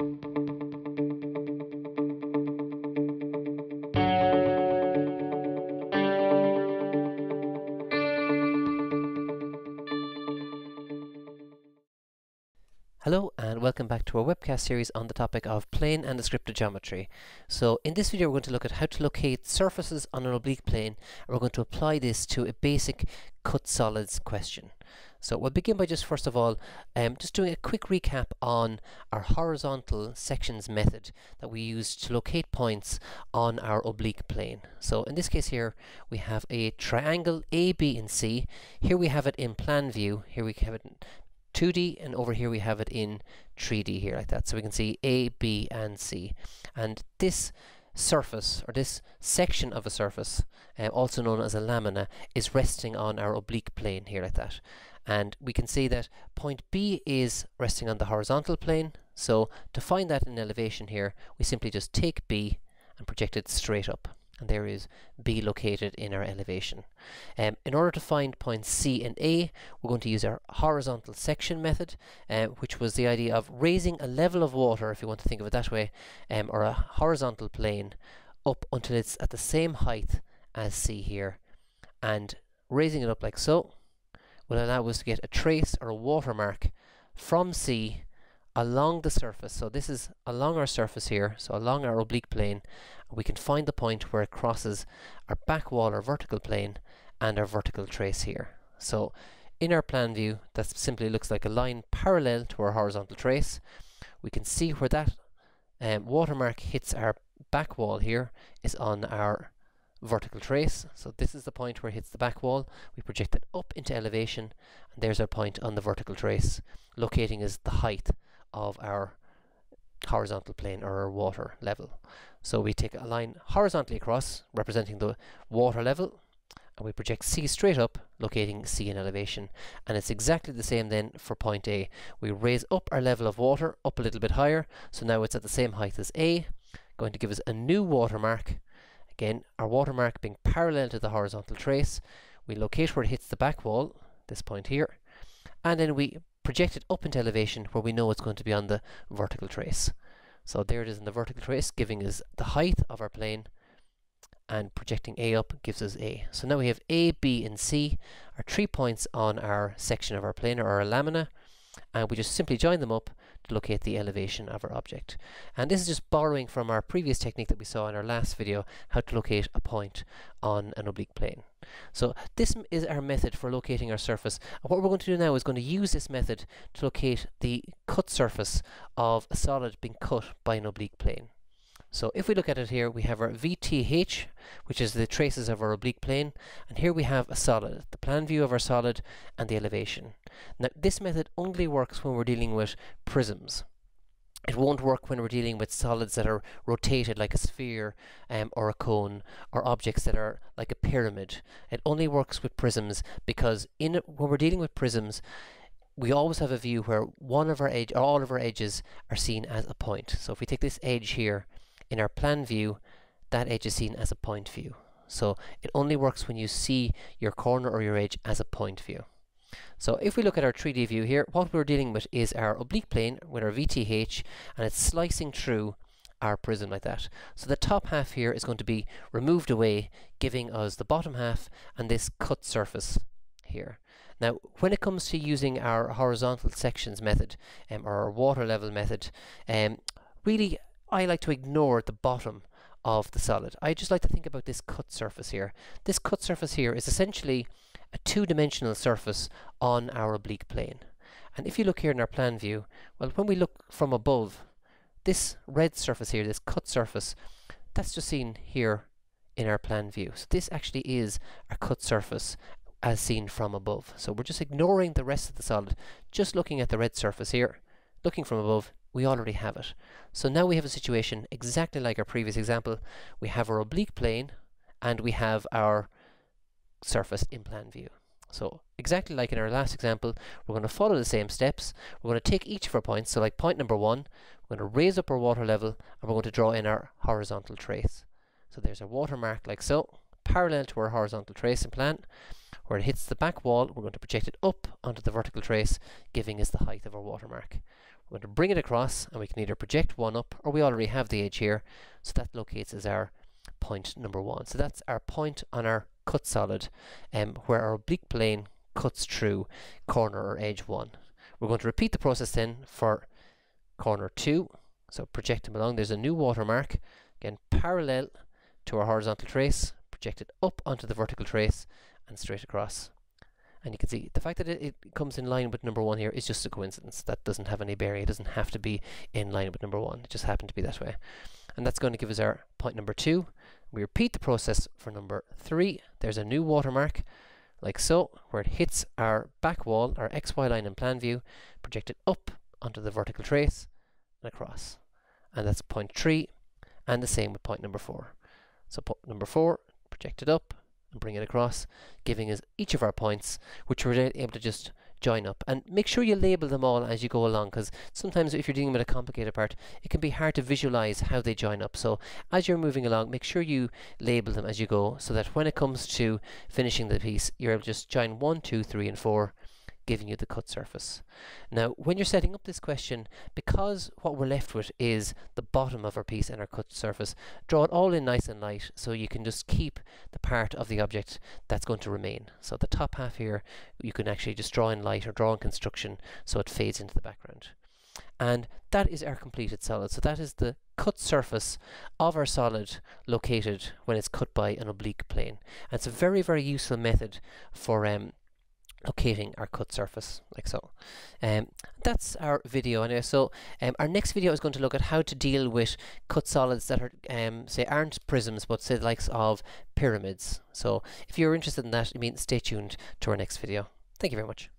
Thank you. Hello and welcome back to our webcast series on the topic of plane and descriptive geometry. So in this video we're going to look at how to locate surfaces on an oblique plane and we're going to apply this to a basic cut solids question. So we'll begin by just first of all um, just doing a quick recap on our horizontal sections method that we use to locate points on our oblique plane. So in this case here we have a triangle A, B and C. Here we have it in plan view. Here we have it 2D and over here we have it in 3D here like that. So we can see A, B and C. And this surface or this section of a surface uh, also known as a lamina is resting on our oblique plane here like that. And we can see that point B is resting on the horizontal plane. So to find that in elevation here we simply just take B and project it straight up and there is B located in our elevation. Um, in order to find points C and A, we're going to use our horizontal section method, uh, which was the idea of raising a level of water, if you want to think of it that way, um, or a horizontal plane up until it's at the same height as C here, and raising it up like so will allow us to get a trace or a watermark from C along the surface. So this is along our surface here, so along our oblique plane, we can find the point where it crosses our back wall or vertical plane and our vertical trace here. So in our plan view, that simply looks like a line parallel to our horizontal trace. We can see where that um, watermark hits our back wall here is on our vertical trace. So this is the point where it hits the back wall. We project it up into elevation and there's our point on the vertical trace, locating as the height of our horizontal plane or our water level. So we take a line horizontally across representing the water level and we project C straight up locating C in elevation and it's exactly the same then for point A. We raise up our level of water up a little bit higher so now it's at the same height as A going to give us a new watermark again our watermark being parallel to the horizontal trace we locate where it hits the back wall this point here and then we project it up into elevation where we know it's going to be on the vertical trace. So there it is in the vertical trace, giving us the height of our plane, and projecting A up gives us A. So now we have A, B, and C, are three points on our section of our plane or our lamina, and we just simply join them up locate the elevation of our object. And this is just borrowing from our previous technique that we saw in our last video, how to locate a point on an oblique plane. So this is our method for locating our surface. And what we're going to do now is going to use this method to locate the cut surface of a solid being cut by an oblique plane. So if we look at it here, we have our VTH, which is the traces of our oblique plane, and here we have a solid, the plan view of our solid and the elevation. Now this method only works when we're dealing with prisms. It won't work when we're dealing with solids that are rotated like a sphere um, or a cone or objects that are like a pyramid. It only works with prisms because in when we're dealing with prisms, we always have a view where one of our edge or all of our edges are seen as a point. So if we take this edge here in our plan view, that edge is seen as a point view. So it only works when you see your corner or your edge as a point view. So if we look at our 3D view here, what we're dealing with is our oblique plane with our VTH and it's slicing through our prism like that. So the top half here is going to be removed away, giving us the bottom half and this cut surface here. Now, when it comes to using our horizontal sections method um, or our water level method, um, really I like to ignore the bottom of the solid. I just like to think about this cut surface here. This cut surface here is essentially a two-dimensional surface on our oblique plane. And if you look here in our plan view, well, when we look from above, this red surface here, this cut surface, that's just seen here in our plan view. So this actually is a cut surface as seen from above. So we're just ignoring the rest of the solid, just looking at the red surface here, looking from above, we already have it. So now we have a situation exactly like our previous example. We have our oblique plane and we have our surface in plan view. So exactly like in our last example, we're going to follow the same steps. We're going to take each of our points. So like point number one, we're going to raise up our water level and we're going to draw in our horizontal trace. So there's a watermark like so, parallel to our horizontal trace in plan. Where it hits the back wall, we're going to project it up onto the vertical trace, giving us the height of our watermark. We're going to bring it across and we can either project one up or we already have the edge here. So that locates as our point number one. So that's our point on our cut solid um, where our oblique plane cuts through corner or edge one. We're going to repeat the process then for corner two. So project them along. There's a new watermark. Again, parallel to our horizontal trace. Project it up onto the vertical trace and straight across. And you can see the fact that it, it, comes in line with number one here is just a coincidence. That doesn't have any bearing. It doesn't have to be in line with number one. It just happened to be that way. And that's going to give us our point number two. We repeat the process for number three. There's a new watermark, like so, where it hits our back wall, our XY line in plan view, projected up onto the vertical trace and across. And that's point three, and the same with point number four. So point number four, projected up, and bring it across, giving us each of our points, which we're able to just join up. And make sure you label them all as you go along, because sometimes if you're dealing with a complicated part, it can be hard to visualize how they join up. So as you're moving along, make sure you label them as you go, so that when it comes to finishing the piece, you're able to just join one, two, three, and four, giving you the cut surface. Now, when you're setting up this question, because what we're left with is the bottom of our piece and our cut surface, draw it all in nice and light so you can just keep the part of the object that's going to remain. So the top half here, you can actually just draw in light or draw in construction so it fades into the background. And that is our completed solid. So that is the cut surface of our solid located when it's cut by an oblique plane. And it's a very, very useful method for um, locating our cut surface like so. Um, that's our video anyway so um, our next video is going to look at how to deal with cut solids that are um, say aren't prisms but say the likes of pyramids. So if you're interested in that I mean stay tuned to our next video. Thank you very much